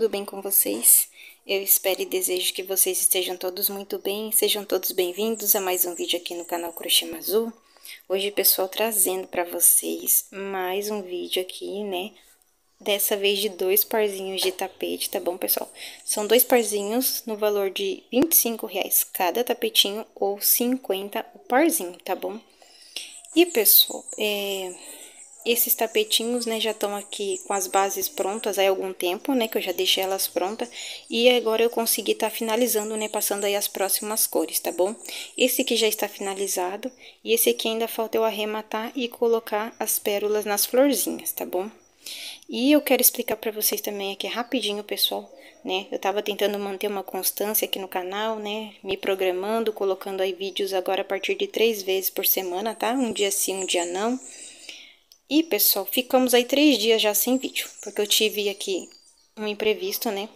tudo bem com vocês? Eu espero e desejo que vocês estejam todos muito bem, sejam todos bem-vindos a mais um vídeo aqui no canal Crochê Mazul. Hoje, pessoal, trazendo para vocês mais um vídeo aqui, né? Dessa vez de dois parzinhos de tapete, tá bom, pessoal? São dois parzinhos no valor de 25 reais cada tapetinho ou 50 o parzinho, tá bom? E, pessoal, é esses tapetinhos, né, já estão aqui com as bases prontas há algum tempo, né, que eu já deixei elas prontas. E agora eu consegui estar tá finalizando, né, passando aí as próximas cores, tá bom? Esse aqui já está finalizado e esse aqui ainda falta eu arrematar e colocar as pérolas nas florzinhas, tá bom? E eu quero explicar para vocês também aqui rapidinho, pessoal, né? Eu tava tentando manter uma constância aqui no canal, né? Me programando, colocando aí vídeos agora a partir de três vezes por semana, tá? Um dia sim, um dia não. E, pessoal, ficamos aí três dias já sem vídeo, porque eu tive aqui um imprevisto, né?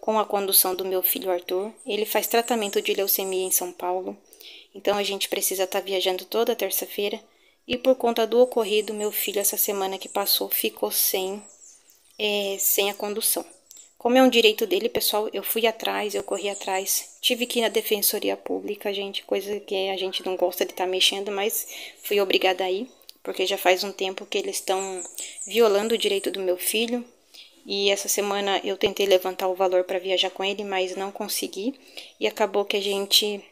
Com a condução do meu filho Arthur. Ele faz tratamento de leucemia em São Paulo, então a gente precisa estar tá viajando toda terça-feira. E por conta do ocorrido, meu filho, essa semana que passou, ficou sem, é, sem a condução. Como é um direito dele, pessoal, eu fui atrás, eu corri atrás. Tive que ir na defensoria pública, gente, coisa que a gente não gosta de estar tá mexendo, mas fui obrigada a ir porque já faz um tempo que eles estão violando o direito do meu filho. E essa semana eu tentei levantar o valor para viajar com ele, mas não consegui. E acabou que a gente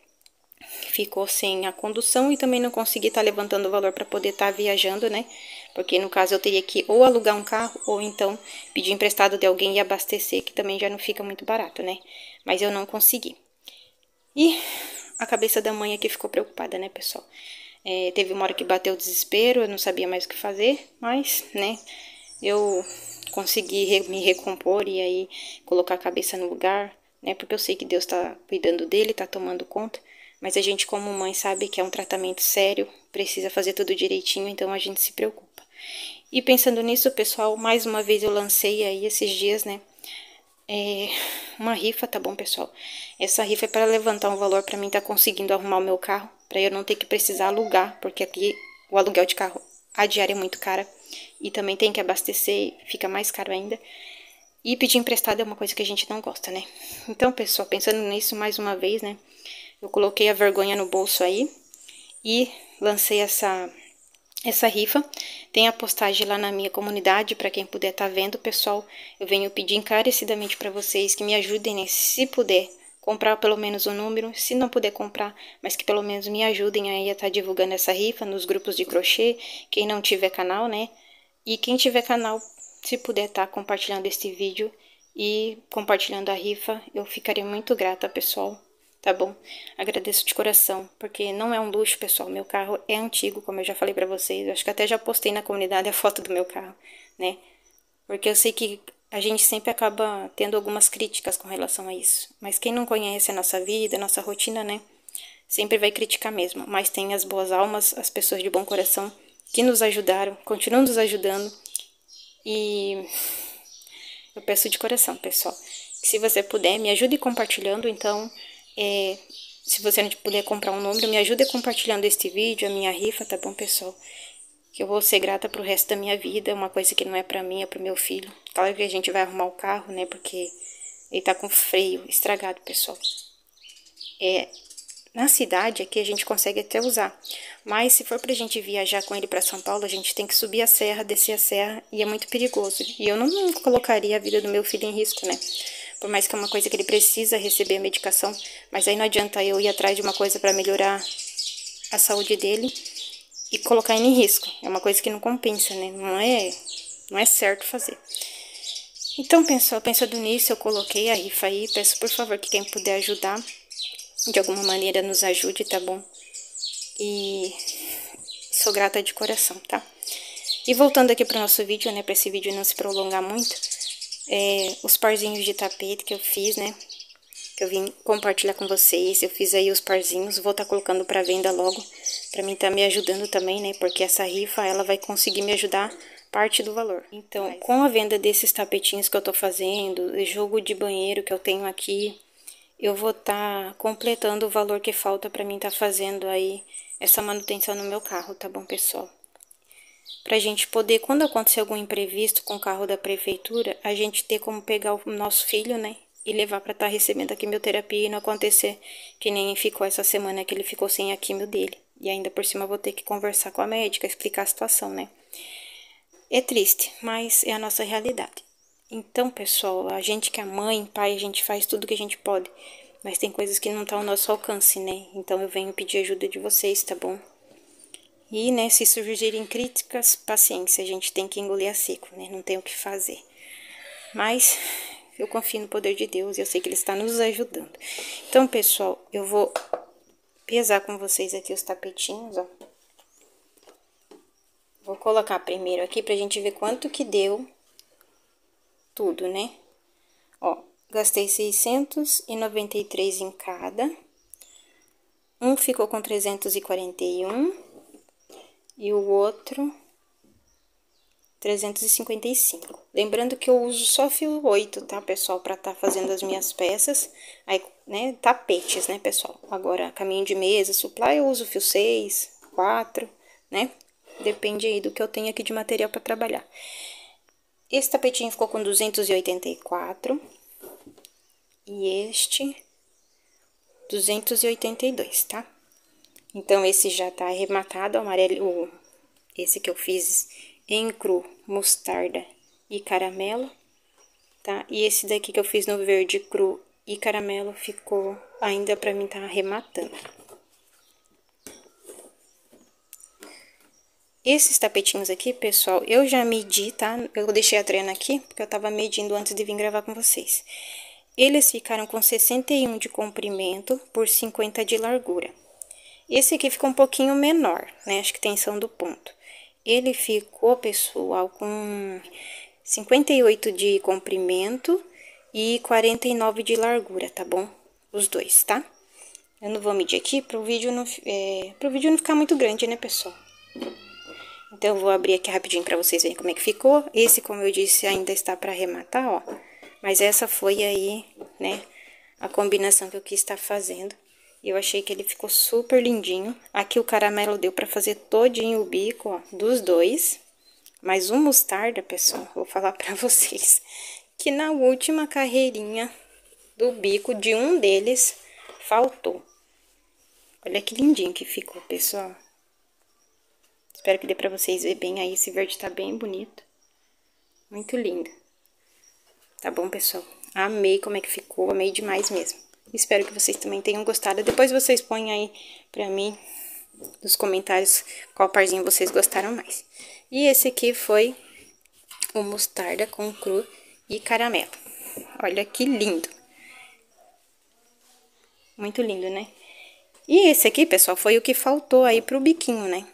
ficou sem a condução e também não consegui estar tá levantando o valor para poder estar tá viajando, né? Porque no caso eu teria que ou alugar um carro ou então pedir emprestado de alguém e abastecer, que também já não fica muito barato, né? Mas eu não consegui. E a cabeça da mãe aqui ficou preocupada, né, pessoal? É, teve uma hora que bateu o desespero, eu não sabia mais o que fazer, mas, né, eu consegui re me recompor e aí colocar a cabeça no lugar, né, porque eu sei que Deus está cuidando dele, está tomando conta, mas a gente, como mãe, sabe que é um tratamento sério, precisa fazer tudo direitinho, então a gente se preocupa. E pensando nisso, pessoal, mais uma vez eu lancei aí esses dias, né, é, uma rifa, tá bom, pessoal? Essa rifa é para levantar um valor para mim estar tá conseguindo arrumar o meu carro, para eu não ter que precisar alugar, porque aqui o aluguel de carro, a diária é muito cara e também tem que abastecer, fica mais caro ainda. E pedir emprestado é uma coisa que a gente não gosta, né? Então, pessoal, pensando nisso mais uma vez, né? Eu coloquei a vergonha no bolso aí e lancei essa essa rifa. Tem a postagem lá na minha comunidade para quem puder estar tá vendo, pessoal. Eu venho pedir encarecidamente para vocês que me ajudem, né, se puder comprar pelo menos um número, se não puder comprar, mas que pelo menos me ajudem aí a estar tá divulgando essa rifa nos grupos de crochê, quem não tiver canal, né? E quem tiver canal, se puder estar tá compartilhando este vídeo e compartilhando a rifa, eu ficaria muito grata, pessoal tá bom? Agradeço de coração, porque não é um luxo, pessoal. Meu carro é antigo, como eu já falei pra vocês. Eu acho que até já postei na comunidade a foto do meu carro, né? Porque eu sei que a gente sempre acaba tendo algumas críticas com relação a isso. Mas quem não conhece a nossa vida, a nossa rotina, né? Sempre vai criticar mesmo. Mas tem as boas almas, as pessoas de bom coração que nos ajudaram, continuam nos ajudando. E eu peço de coração, pessoal, que se você puder, me ajude compartilhando, então é, se você não puder comprar um número, me ajude compartilhando este vídeo, a minha rifa, tá bom, pessoal? Que eu vou ser grata pro resto da minha vida, uma coisa que não é pra mim, é pro meu filho. Claro que a gente vai arrumar o carro, né, porque ele tá com freio estragado, pessoal. É, na cidade aqui a gente consegue até usar, mas se for pra gente viajar com ele para São Paulo, a gente tem que subir a serra, descer a serra, e é muito perigoso. E eu não colocaria a vida do meu filho em risco, né? por mais que é uma coisa que ele precisa receber a medicação, mas aí não adianta eu ir atrás de uma coisa para melhorar a saúde dele e colocar ele em risco. É uma coisa que não compensa, né? Não é, não é certo fazer. Então, pessoal, pensando nisso, eu coloquei a rifa aí. Peço, por favor, que quem puder ajudar, de alguma maneira, nos ajude, tá bom? E sou grata de coração, tá? E voltando aqui pro nosso vídeo, né, pra esse vídeo não se prolongar muito, é, os parzinhos de tapete que eu fiz, né? Que eu vim compartilhar com vocês. Eu fiz aí os parzinhos, vou estar tá colocando para venda logo. Pra mim tá me ajudando também, né? Porque essa rifa, ela vai conseguir me ajudar parte do valor. Então, com a venda desses tapetinhos que eu tô fazendo, jogo de banheiro que eu tenho aqui, eu vou estar tá completando o valor que falta para mim estar tá fazendo aí essa manutenção no meu carro, tá bom, pessoal? Pra gente poder, quando acontecer algum imprevisto com o carro da prefeitura, a gente ter como pegar o nosso filho, né? E levar pra estar tá recebendo a quimioterapia e não acontecer que nem ficou essa semana que ele ficou sem a quimio dele. E ainda por cima vou ter que conversar com a médica, explicar a situação, né? É triste, mas é a nossa realidade. Então, pessoal, a gente que é mãe, pai, a gente faz tudo que a gente pode. Mas tem coisas que não estão tá ao nosso alcance, né? Então eu venho pedir ajuda de vocês, tá bom? E, né, se surgirem críticas, paciência, a gente tem que engolir a seco, né? Não tem o que fazer. Mas eu confio no poder de Deus e eu sei que Ele está nos ajudando. Então, pessoal, eu vou pesar com vocês aqui os tapetinhos, ó. Vou colocar primeiro aqui pra gente ver quanto que deu tudo, né? Ó, gastei 693 em cada. Um ficou com 341 e o outro 355. Lembrando que eu uso só fio 8, tá, pessoal, para tá fazendo as minhas peças. Aí, né, tapetes, né, pessoal. Agora, caminho de mesa, supply, eu uso fio 6, 4, né? Depende aí do que eu tenho aqui de material para trabalhar. Esse tapetinho ficou com 284. E este, 282, tá? Então, esse já tá arrematado, amarelo, esse que eu fiz em cru, mostarda e caramelo, tá? E esse daqui que eu fiz no verde cru e caramelo ficou ainda pra mim tá arrematando. Esses tapetinhos aqui, pessoal, eu já medi, tá? Eu deixei a trena aqui, porque eu tava medindo antes de vir gravar com vocês. Eles ficaram com 61 de comprimento por 50 de largura. Esse aqui ficou um pouquinho menor, né? Acho que tensão do ponto. Ele ficou, pessoal, com 58 de comprimento e 49 de largura, tá bom? Os dois, tá? Eu não vou medir aqui para o vídeo não, é, pro vídeo não ficar muito grande, né, pessoal? Então, eu vou abrir aqui rapidinho para vocês verem como é que ficou. Esse, como eu disse, ainda está para arrematar, ó. Mas essa foi aí, né, a combinação que eu quis estar fazendo. E eu achei que ele ficou super lindinho. Aqui o caramelo deu para fazer todinho o bico, ó, dos dois. Mas o mostarda, pessoal, vou falar para vocês que na última carreirinha do bico de um deles faltou. Olha que lindinho que ficou, pessoal. Espero que dê pra vocês verem bem aí. Esse verde tá bem bonito. Muito lindo. Tá bom, pessoal? Amei como é que ficou. Amei demais mesmo. Espero que vocês também tenham gostado. Depois vocês põem aí pra mim nos comentários qual parzinho vocês gostaram mais. E esse aqui foi o mostarda com cru e caramelo. Olha que lindo. Muito lindo, né? E esse aqui, pessoal, foi o que faltou aí pro biquinho, né?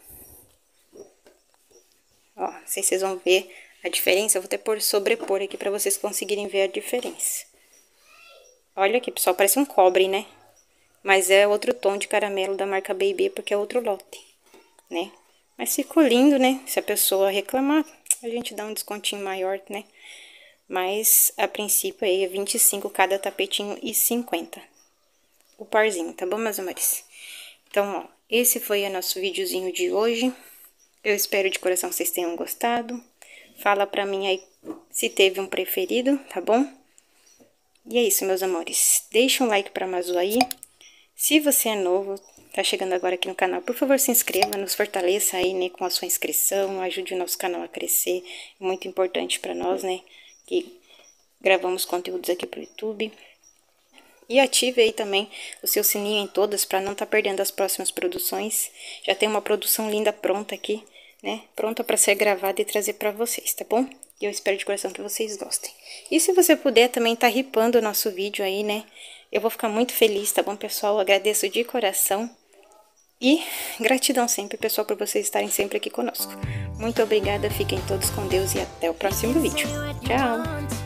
Ó, não sei se vocês vão ver a diferença. Eu vou até por sobrepor aqui pra vocês conseguirem ver a diferença. Olha aqui, pessoal, parece um cobre, né? Mas é outro tom de caramelo da marca Baby, porque é outro lote, né? Mas ficou lindo, né? Se a pessoa reclamar, a gente dá um descontinho maior, né? Mas, a princípio, aí é 25 cada tapetinho e 50 o parzinho, tá bom, meus amores? Então, ó, esse foi o nosso videozinho de hoje. Eu espero de coração que vocês tenham gostado. Fala pra mim aí se teve um preferido, tá bom? E é isso, meus amores. Deixa um like pra Mazu aí. Se você é novo, tá chegando agora aqui no canal, por favor, se inscreva, nos fortaleça aí, né, com a sua inscrição, ajude o nosso canal a crescer. É muito importante pra nós, né, que gravamos conteúdos aqui pro YouTube. E ative aí também o seu sininho em todas para não estar tá perdendo as próximas produções. Já tem uma produção linda pronta aqui, né? Pronta para ser gravada e trazer para vocês, tá bom? E eu espero de coração que vocês gostem. E se você puder também tá ripando o nosso vídeo aí, né? Eu vou ficar muito feliz, tá bom, pessoal? Eu agradeço de coração. E gratidão sempre, pessoal, por vocês estarem sempre aqui conosco. Muito obrigada, fiquem todos com Deus e até o próximo vídeo. Tchau!